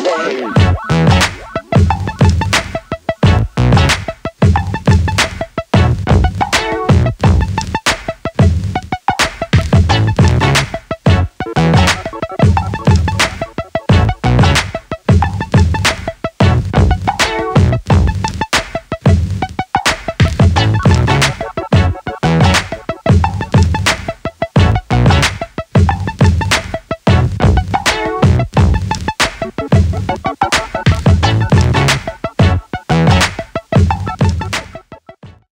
name.